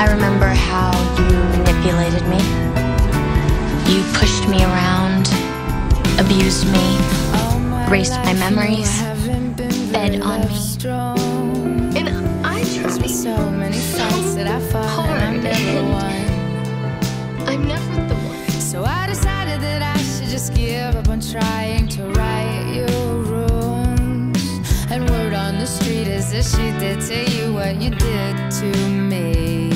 I remember how you manipulated me. You pushed me around, abused me, erased my memories, fed on me. And I tried so many fights that I fought hard. I'm never one. I'm never the one. So I decided that I should just give up on trying to right your wrongs. And word on the street is that she did to you what you did to me.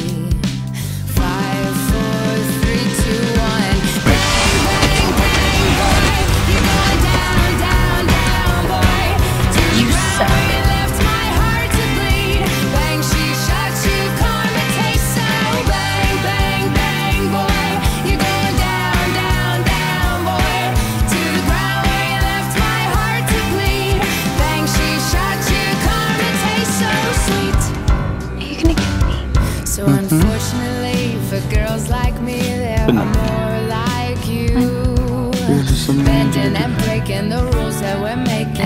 So unfortunately, for girls like me, there are more like you. Bending and breaking the rules that we're making.